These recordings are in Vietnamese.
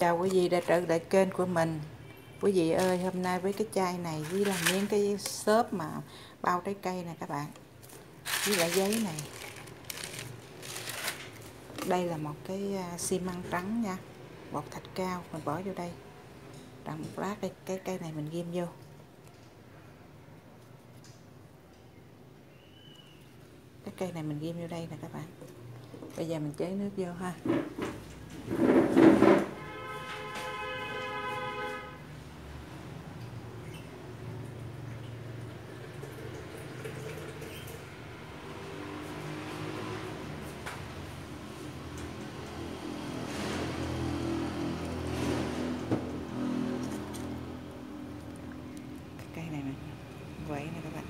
Chào quý vị đã trở lại kênh của mình. Quý vị ơi, hôm nay với cái chai này, với là miếng cái xốp mà bao trái cây nè các bạn. Với lại giấy này. Đây là một cái à, xi măng trắng nha. Bột thạch cao, mình bỏ vô đây. Đặt một lát đây, cái cây này mình ghim vô. Cái cây này mình ghim vô đây nè các bạn. Bây giờ mình chế nước vô ha. Cây này này quẩy này các bạn.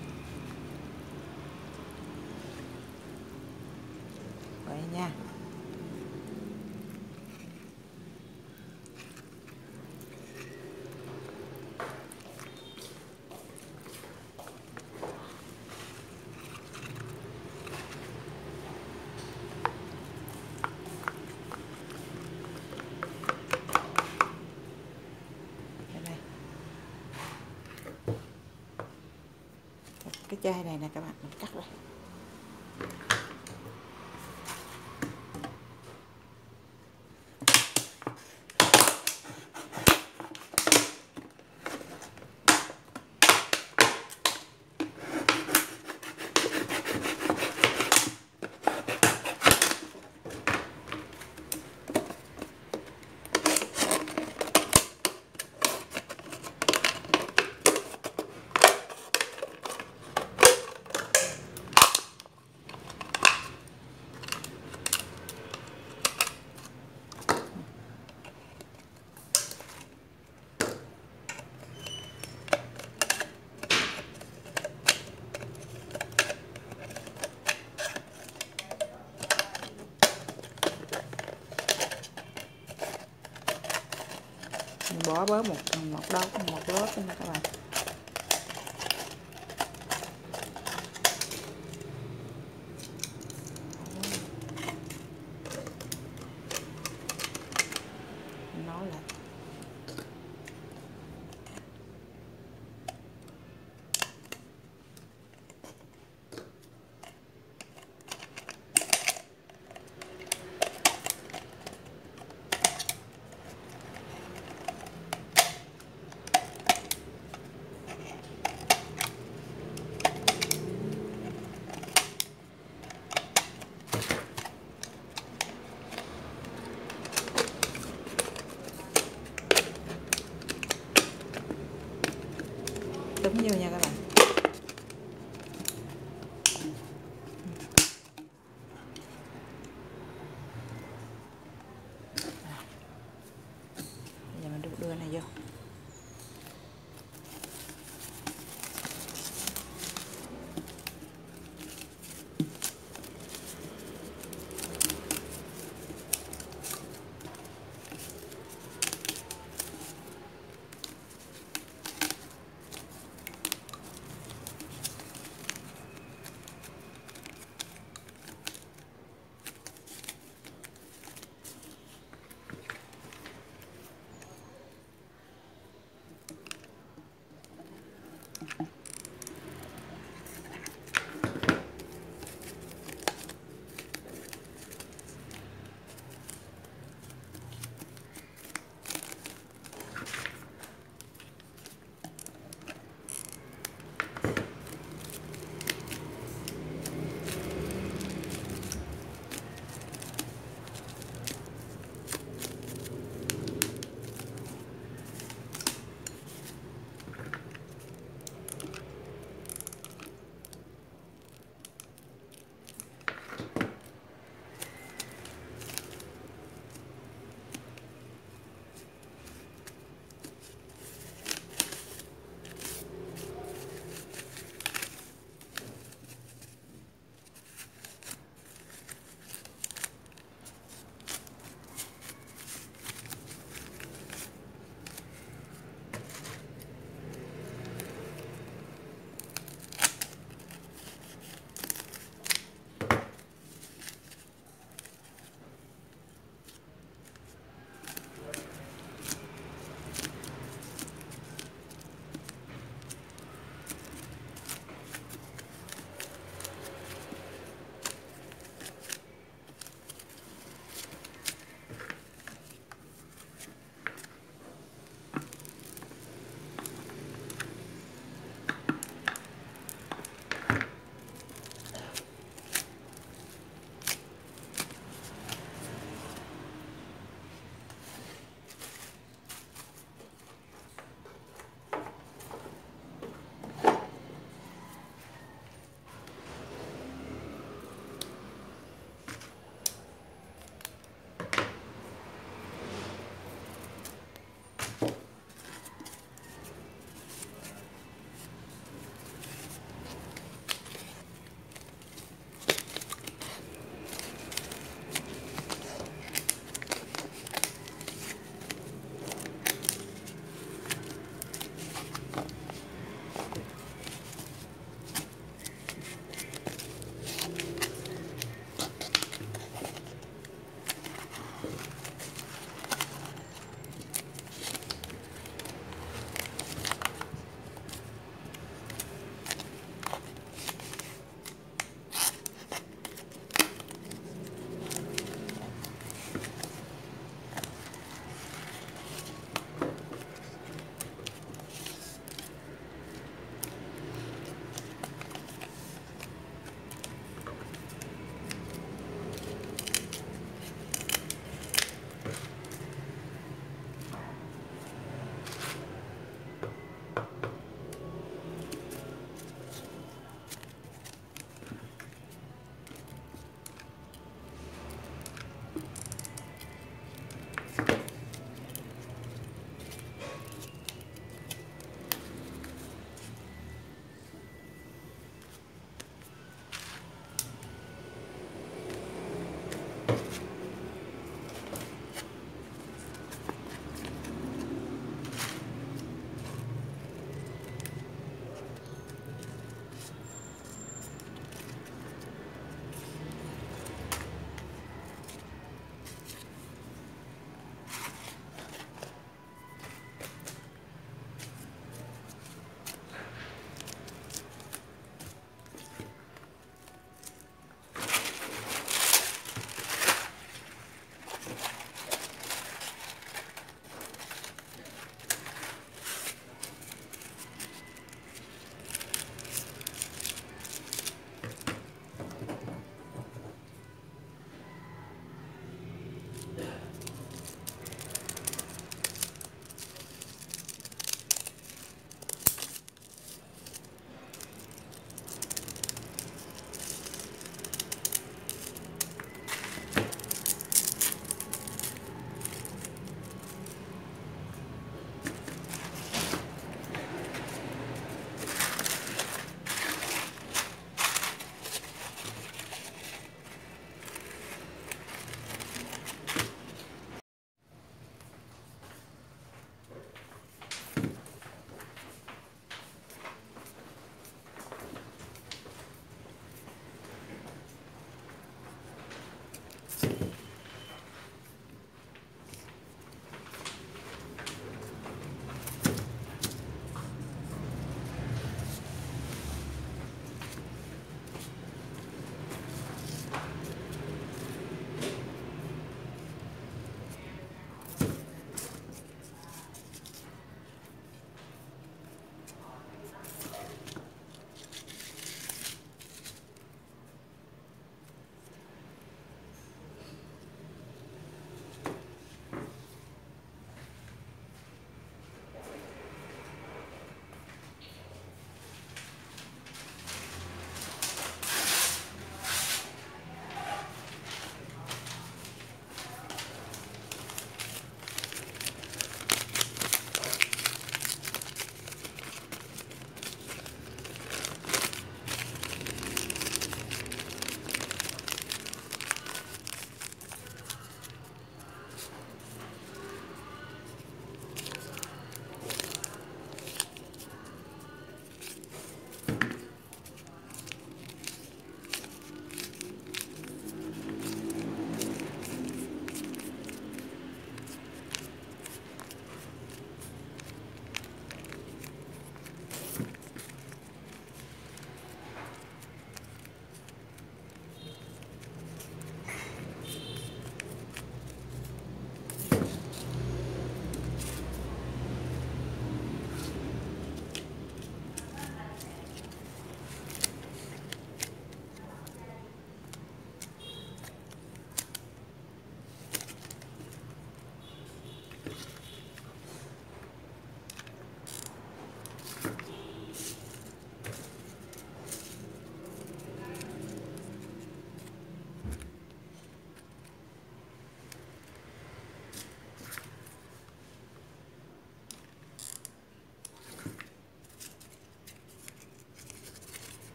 Quẩy nha đây đây cái chai này nè các bạn mình cắt ra mình bỏ bớt một một đốt một lớp nha các bạn.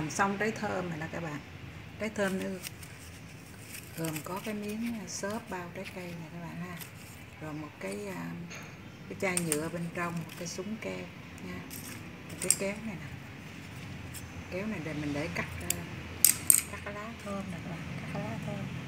Làm xong trái thơm này nè các bạn. Trái thơm nữa gồm có cái miếng à, xốp, bao trái cây này các bạn ha. Rồi một cái à, cái chai nhựa bên trong, một cái súng keo nha. Một cái kéo này nè. Kéo này để mình để cắt à, cắt cái lá thơm nè các bạn, cắt cái lá thơm.